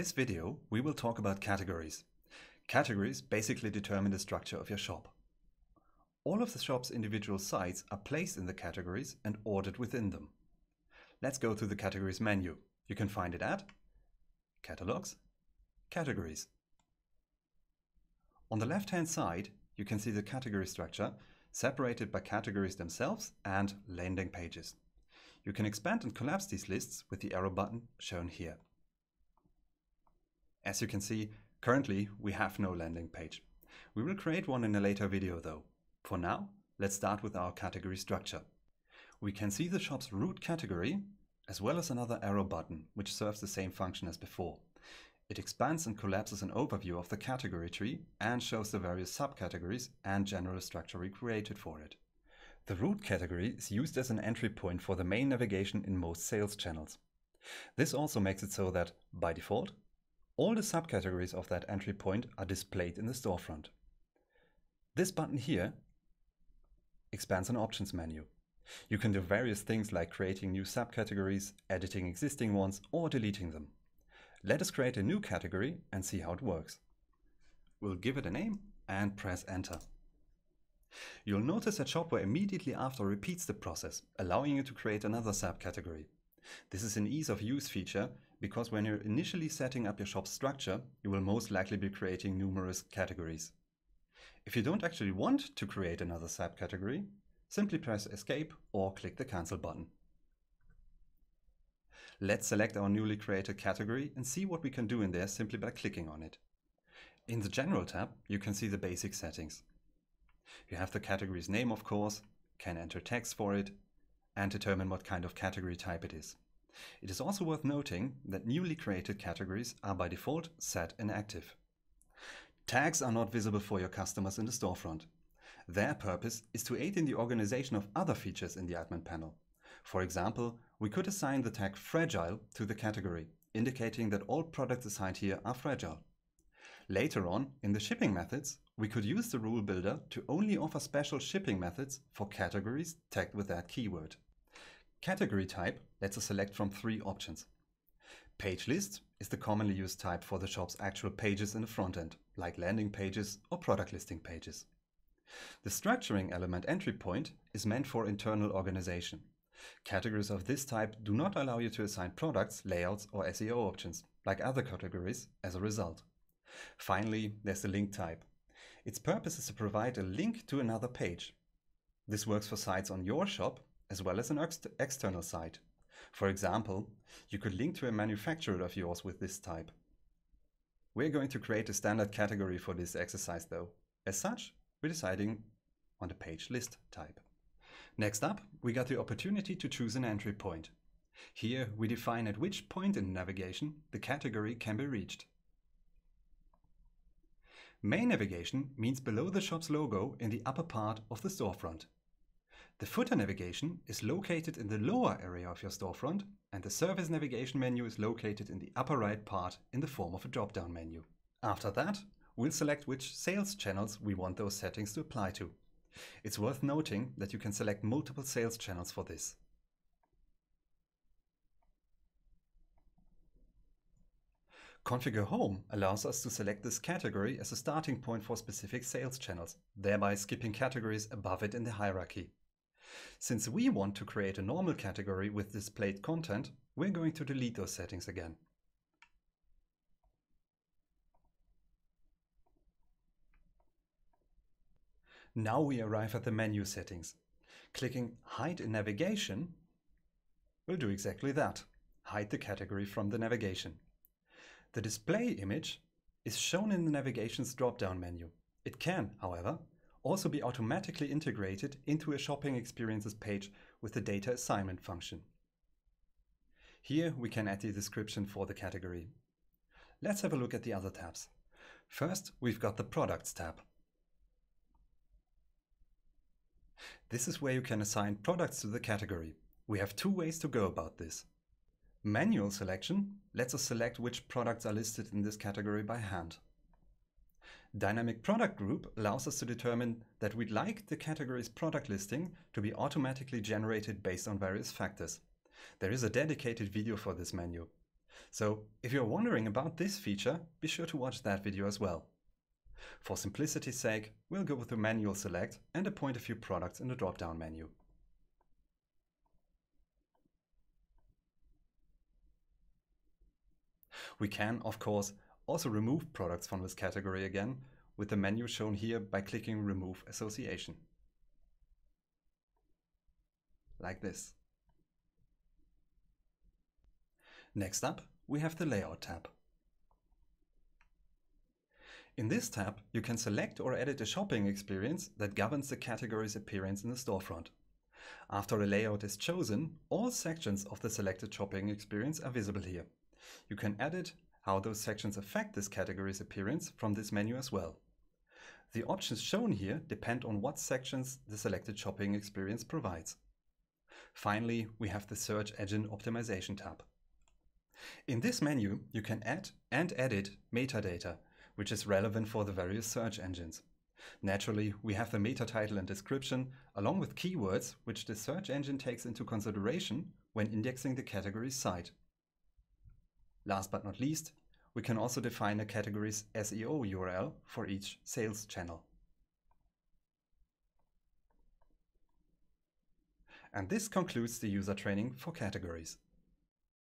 this video, we will talk about categories. Categories basically determine the structure of your shop. All of the shop's individual sites are placed in the categories and ordered within them. Let's go through the categories menu. You can find it at Catalogs, Categories. On the left-hand side, you can see the category structure separated by categories themselves and landing pages. You can expand and collapse these lists with the arrow button shown here. As you can see, currently we have no landing page. We will create one in a later video though. For now, let's start with our category structure. We can see the shop's root category, as well as another arrow button, which serves the same function as before. It expands and collapses an overview of the category tree and shows the various subcategories and general structure we created for it. The root category is used as an entry point for the main navigation in most sales channels. This also makes it so that, by default, all the subcategories of that entry point are displayed in the storefront. This button here expands an options menu. You can do various things like creating new subcategories, editing existing ones, or deleting them. Let us create a new category and see how it works. We'll give it a name and press enter. You'll notice that Shopware immediately after repeats the process, allowing you to create another subcategory. This is an ease of use feature because when you're initially setting up your shop structure, you will most likely be creating numerous categories. If you don't actually want to create another subcategory, simply press escape or click the cancel button. Let's select our newly created category and see what we can do in there simply by clicking on it. In the General tab, you can see the basic settings. You have the category's name, of course, can enter text for it, and determine what kind of category type it is. It is also worth noting that newly created categories are by default set inactive. Tags are not visible for your customers in the storefront. Their purpose is to aid in the organization of other features in the admin panel. For example, we could assign the tag fragile to the category, indicating that all products assigned here are fragile. Later on, in the shipping methods, we could use the rule builder to only offer special shipping methods for categories tagged with that keyword. Category type lets us select from three options. Page list is the commonly used type for the shop's actual pages in the front end, like landing pages or product listing pages. The structuring element entry point is meant for internal organization. Categories of this type do not allow you to assign products, layouts, or SEO options, like other categories, as a result. Finally, there's the link type. Its purpose is to provide a link to another page. This works for sites on your shop as well as an ex external site. For example, you could link to a manufacturer of yours with this type. We're going to create a standard category for this exercise though. As such, we're deciding on the page list type. Next up, we got the opportunity to choose an entry point. Here we define at which point in navigation the category can be reached. Main navigation means below the shop's logo in the upper part of the storefront. The footer navigation is located in the lower area of your storefront and the service navigation menu is located in the upper right part in the form of a drop-down menu. After that, we'll select which sales channels we want those settings to apply to. It's worth noting that you can select multiple sales channels for this. Configure Home allows us to select this category as a starting point for specific sales channels, thereby skipping categories above it in the hierarchy. Since we want to create a normal category with displayed content, we're going to delete those settings again. Now we arrive at the menu settings. Clicking Hide in Navigation will do exactly that, hide the category from the navigation. The display image is shown in the navigation's drop-down menu. It can, however, also be automatically integrated into a shopping experiences page with the data assignment function. Here we can add the description for the category. Let's have a look at the other tabs. First, we've got the Products tab. This is where you can assign products to the category. We have two ways to go about this. Manual selection lets us select which products are listed in this category by hand. Dynamic Product Group allows us to determine that we'd like the category's product listing to be automatically generated based on various factors. There is a dedicated video for this menu. So if you're wondering about this feature, be sure to watch that video as well. For simplicity's sake, we'll go with the manual select and appoint a few products in the drop-down menu. We can, of course, also remove products from this category again with the menu shown here by clicking Remove Association. Like this. Next up, we have the Layout tab. In this tab, you can select or edit a shopping experience that governs the category's appearance in the storefront. After a layout is chosen, all sections of the selected shopping experience are visible here. You can edit how those sections affect this category's appearance from this menu as well. The options shown here depend on what sections the selected shopping experience provides. Finally, we have the Search Engine Optimization tab. In this menu, you can add and edit metadata, which is relevant for the various search engines. Naturally, we have the meta title and description, along with keywords which the search engine takes into consideration when indexing the category's site. Last but not least, we can also define a category's SEO URL for each sales channel. And this concludes the user training for categories.